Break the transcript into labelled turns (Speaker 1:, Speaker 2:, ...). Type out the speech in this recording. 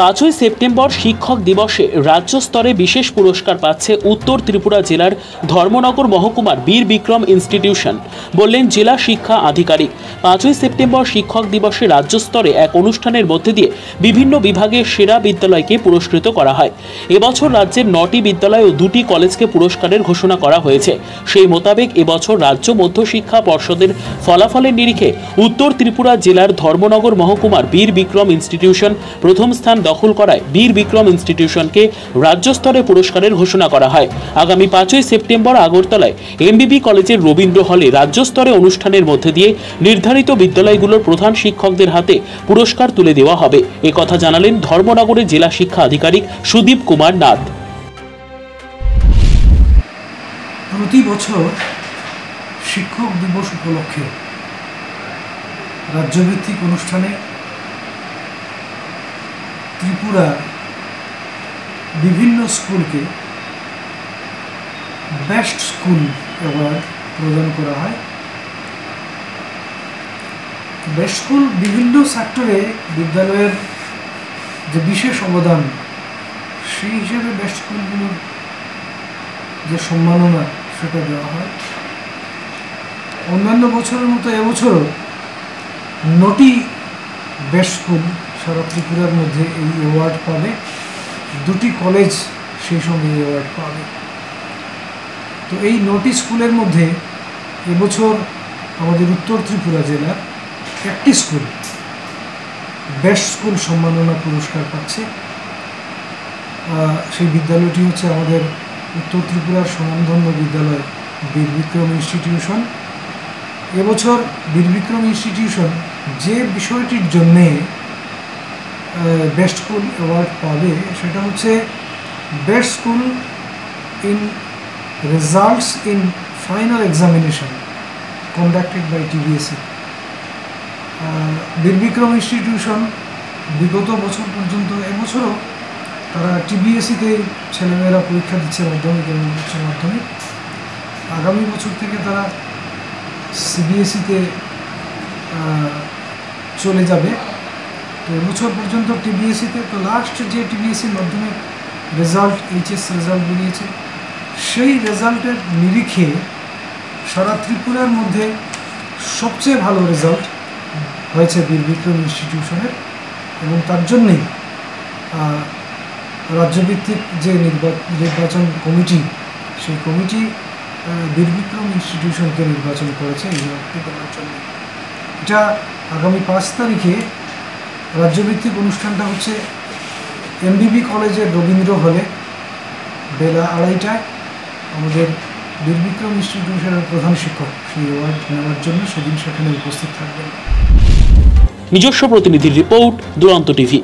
Speaker 1: পাঁচই সেপ্টেম্বর শিক্ষক দিবসে রাজ্য স্তরে বিশেষ পুরস্কার পাচ্ছে উত্তর ত্রিপুরা জেলার ধর্মনগর মহকুমার বীর বিক্রম ইনস্টিটিউশন, বললেন জেলা শিক্ষা আধিকারিক। পাঁচই সেপ্টেম্বর শিক্ষক দিবসে রাজ্য স্তরে এক অনুষ্ঠানের মধ্যে দিয়ে বিভিন্ন বিভাগের সেরা বিদ্যালয়কে পুরস্কৃত করা হয়। এবছর রাজ্যের নটি বিদ্যালয় ও দুটি কলেজকে পুরস্কারের ঘোষণা করা হয়েছে। সেই মোতাবেক এবছর রাজ্য মধ্যশিক্ষা পর্ষদের ফলাফলের নিরিখে উত্তর ত্রিপুরা জেলার ধর্মনগর মহকুমার বীর বিক্রম ইনস্টিটিউশন প্রথম স্থান দখল করায় বীর বিক্রম ইনস্টিটিউশনকে রাজ্য স্তরে পুরস্কারের ঘোষণা করা হয়। আগামী পাঁচই সেপ্টেম্বর আগরতলায় এমবিবি কলেজের রবীন্দ্র হলে রাজ্য স্তরে অনুষ্ঠানের মধ্যে দিয়ে নির্ধারিত বিদ্যালয়গুলোর প্রধান শিক্ষকদের হাতে পুরস্কার তুলে দেওয়া হবে। কথা জানালেন ধর্মনগরের জেলা শিক্ষা আধিকারিক সুদীপ কুমার নাথ।
Speaker 2: প্রতি বছর শিক্ষক দিবস উপলক্ষে রাজ্যভিত্তিক অনুষ্ঠানে ত্রিপুরা বিভিন্ন স্কুলকে বেস্ট স্কুল অ্যাওয়ার্ড প্রদান করা হয়। বেস্ট স্কুল বিভিন্ন সেক্টরে বিদ্যালয়ের যে বিশেষ অবদান, সেই হিসেবে বেস্ট স্কুলগুলোর যে সম্মাননা, সেটা দেওয়া হয়। অন্যান্য বছরের মতো এবছরও নটি বেস্ট স্কুল সারা ত্রিপুরার মধ্যে এই অ্যাওয়ার্ড পাবে। দুটি কলেজ সেই সঙ্গে এই অ্যাওয়ার্ড পাবে। তো এই নটি স্কুলের মধ্যে এবছর আমাদের উত্তর ত্রিপুরা জেলার একটি স্কুল বেস্ট স্কুল সম্মাননা পুরস্কার পাচ্ছে। সেই বিদ্যালয়টি হচ্ছে আমাদের উত্তর ত্রিপুরার স্বনামধন্য বিদ্যালয় বীর বিক্রম ইনস্টিটিউশন এবছর বীর বিক্রম ইনস্টিটিউশন যে বিষয়টির জন্যে বেস্ট স্কুল অ্যাওয়ার্ড পাবে, সেটা হচ্ছে best school in results in final examination conducted by TBSC Bir Bikram institution বিগত বছর পর্যন্ত, এবছরও তারা টিবিএসসিতে ছেলেমেয়েরা পরীক্ষা দিচ্ছে মাধ্যমিক এবং উচ্চ মাধ্যমিক। আগামী বছর থেকে তারা সিবিএসইতে চলে যাবে। এবছর পর্যন্ত টিবিএসসিতে তো লাস্ট যে টিবিএসসির মাধ্যমে রেজাল্ট এইচএস রেজাল্ট বেরিয়েছে, সেই রেজাল্টের নিরিখে সারা ত্রিপুরার মধ্যে সবচেয়ে ভালো রেজাল্ট হয়েছে বীর বিক্রম ইনস্টিটিউশনের এবং তার জন্যেই রাজ্যভিত্তিক যে নির্বা- নির্বাচন কমিটি, সেই কমিটি বীর বিক্রম ইনস্টিটিউশনকে নির্বাচন করেছে এই জন্য। এটা আগামী পাঁচ তারিখে রাজ্যভিত্তিক অনুষ্ঠানটা হচ্ছে এমবিবি কলেজের রবীন্দ্র হলে। বেলা আড়াইটায় আমাদের বীরবিক্রম ইনস্টিটিউশনের প্রধান শিক্ষক। সেই অ্যাওয়ার্ড নেওয়ার জন্য সেদিন সেখানে উপস্থিত থাকবেন।
Speaker 1: নিজস্ব প্রতিনিধির রিপোর্ট দুরন্ত টিভি